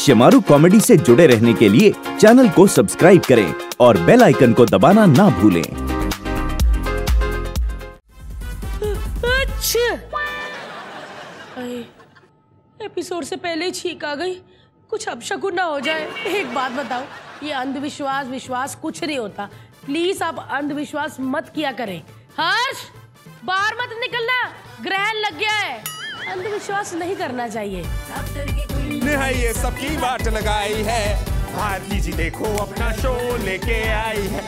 Shemaroo comedy से जुड़े रहने के लिए चैनल को सब्सक्राइब करें और बेल आइकन को दबाना ना भूलें। अच्छा। एपिसोड से पहले छींक आ गई। कुछ अपशकुन ना हो जाए। एक बात बताओ, ये अंधविश्वास, विश्वास कुछ नहीं होता। प्लीज़ आप अंधविश्वास मत किया करें। हर्ष, बाहर मत निकलना। ग्रहण लग गया है। अंधविश्वास नहीं करना चाहिए। निहाइए सबकी बाट लगाई है। भारती जी देखो अपना शो लेके आई है।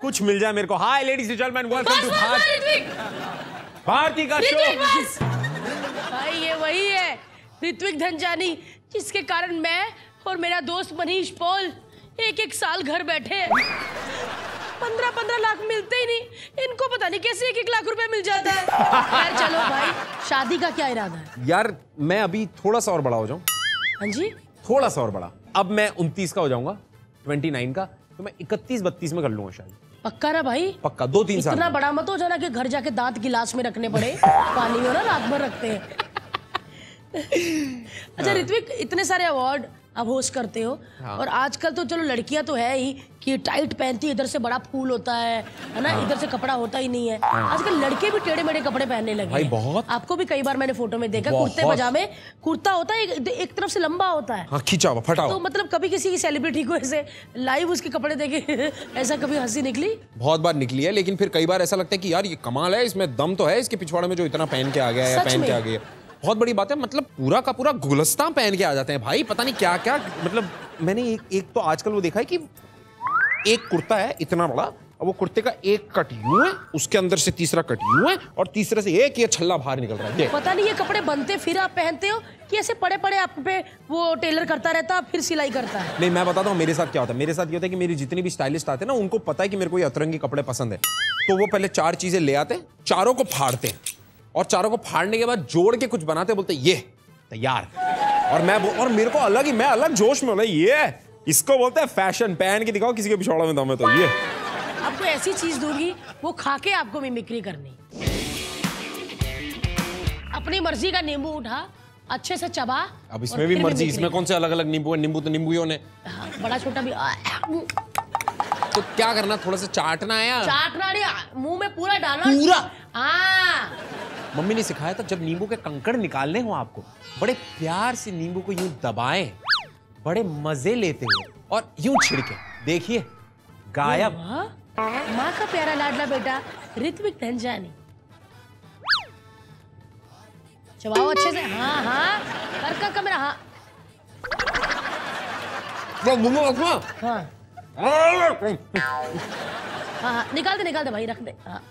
कुछ मिल जाए मेरे को। Hi ladies and gentleman welcome to Bharat Bharati का शो भाई ये वही है। ऋत्विक धनजानी जिसके कारण मैं और मेरा दोस्त मनीष पॉल एक एक साल घर बैठे। पंद्रह पंद्रह लाख मिलते ही नहीं। इनको पता नहीं कैसे एक एक लाख रुपए मिल जाता है। खैर चलो भाई शादी का क्या इरादा है? यार मैं अभी थोड़ा सा और बड़ा हो जाऊँ। हाँ जी। थोड़ा सा और बड़ा। अब मैं 29 का हो जाऊँगा 29 का तो मैं 31 32 में कर लूँगा शायद पक्का ना भाई? पक्का दो तीन साल। इतना बड़ा मत हो जाना कि घर जाके दांत गिलास में रखने पड़े। पानी में ना रात भर रखते हैं। अच्छा ऋत्विक इतने सारे अवार्ड आप होस्ट करते हो। हाँ। और आजकल तो चलो लड़कियाँ तो है ही कि टाइट पहनती है इधर से बड़ा फूल होता है है ना? हाँ। इधर से कपड़ा होता ही नहीं है। हाँ। आजकल लड़के भी टेढ़े मेढ़े कपड़े पहनने लगे भाई, बहुत। आपको भी कई बार मैंने फ़ोटो में देखा कुर्ते पजामे कुर्ता होता है एक, एक तरफ़ से लंबा होता है। हाँ खींचा फटा तो मतलब कभी किसी की सेलिब्रिटी को ऐसे लाइव उसके कपड़े देखे ऐसा कभी हँसी निकली? बहुत बार निकली है लेकिन फिर कई बार ऐसा लगता है की यार ये कमाल है इसमें दम तो है इसके पिछवाड़े में जो इतना पहन के आ गया है पहन के आ गया बहुत बड़ी बात है मतलब पूरा का पूरा गुलस्तान पहन के आ जाते हैं भाई पता नहीं क्या क्या मतलब मैंने एक एक तो आजकल वो देखा है कि एक कुर्ता है इतना बड़ा और वो कुर्ते का एक कट यूँ है उसके अंदर से तीसरा कट यूँ है और तीसरे से एक ये छल्ला बाहर निकल रहा है पता नहीं ये कपड़े बनते फिर आप पहनते हो कि ऐसे पड़े पड़े आप पे वो टेलर करता रहता फिर सिलाई करता है? नहीं मैं बताता हूँ मेरे साथ क्या होता है मेरे साथ ये होता है कि मेरी जितनी भी स्टाइलिस्ट आते हैं ना उनको पता है कि मेरे को ये अतरंगी कपड़े पसंद है। तो वो पहले चार चीज़ें ले आते हैं चारों को फाड़ते हैं। और चारों को फाड़ने के बाद जोड़ के कुछ बनाते हैं बोलते ये तैयार। और मैं और मेरे को अलग ही मैं अलग जोश में हूँ, नहीं ये इसको बोलते हैं फ़ैशन पहन के दिखाओ किसी के पिछवाड़ा में दम है तो ये। आपको ऐसी चीज़ दूँगी वो खा के आपको मिमिक्री करनी। अपनी मर्ज़ी का नींबू उठा अच्छे से चबा अब इसमें भी मर्ज़ी इसमें कौन से अलग अलग नींबू है? नींबू तो नींबू ने। कर। हाँ, बड़ा छोटा भी तो क्या करना थोड़ा सा चाटना है या चाटना नहीं मुँह में पूरा डालना। पूरा? हाँ। मम्मी ने सिखाया था जब नींबू के कंकड़ निकालने हो आपको बड़े प्यार से नींबू को यूँ दबाएँ बड़े मज़े लेते हो और यूँ छिड़के। देखिए गायब। माँ का प्यारा लाडला बेटा ऋत्विक धनजानी। चबाओ अच्छे से। हाँ हाँ कर कर कर मेरा हाँ। हाँ। हाँ हाँ निकाल दे निकाल दे भाई रख दे। हाँ।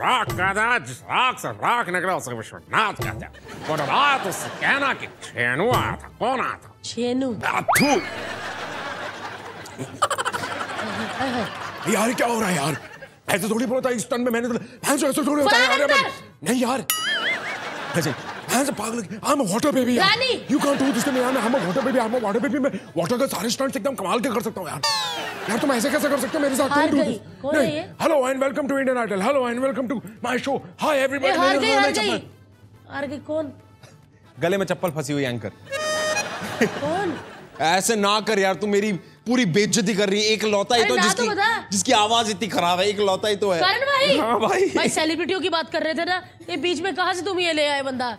राख है राख से राख निकला उसे विश्वनाथ हैं था था। यार क्या हो रहा है यार ऐसे थोड़ी बोलता है इस टन में मैंने तो ऐसे थोड़ी होता है यार नहीं यार ऐसे ऐसे पागल आई एम वाटर बेबी यार। Rani. You can't do this to me यार। I am water baby I am water baby मैं वाटर के सारे स्टंट्स एकदम कमाल के कर सकता हूँ यार। यार तुम ऐसे कैसे कर सकते हो मेरे साथ? हार गई। कौन है ये? Hello and welcome to Indian Idol hello and welcome to my show hi everybody हार गई हार गई। हार गई कौन? गले में चप्पल फंसी हुई एंकर कौन? ऐसे ना कर यार तू मेरी पूरी बेइज्जती कर रही है। एक लौता ही तो ना तो जिसकी जिसकी आवाज़ इतनी खराब है एक लौता ही तो है। करण भाई। हाँ भाई। भाई सेलिब्रिटियों की बात कर रहे थे ना ये बीच में कहा से तुम ये ले आए बंदा?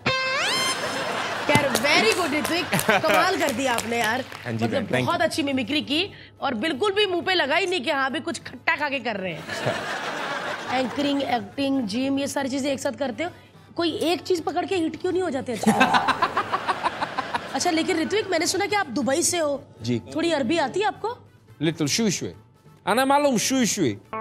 यार वेरी गुड ऋत्विक कमाल कर दिया आपने यार हाँ जी, मतलब मैम, thank बहुत अच्छी मिमिक्री की और बिल्कुल भी मुंह पे लगा ही नहीं कि हाँ भी कुछ खट्टा खा के कर रहे हैं एंकरिंग एक्टिंग जिम ये सारी चीजें एक साथ करते हो कोई एक चीज पकड़ के हिट क्यों नहीं हो जाते अच्छे अच्छा लेकिन ऋत्विक मैंने सुना कि आप दुबई से हो जी। थोड़ी अरबी आती है आपको लिटिल शू शुए अना मालूम शू शुए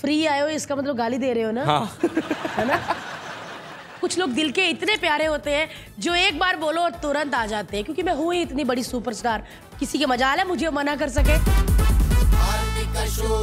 फ्री आए हो इसका मतलब गाली दे रहे हो ना हाँ है ना कुछ लोग दिल के इतने प्यारे होते हैं जो एक बार बोलो और तुरंत आ जाते हैं क्योंकि मैं हूं ही इतनी बड़ी सुपरस्टार किसी के मजाल है मुझे मना कर सके आरती का शो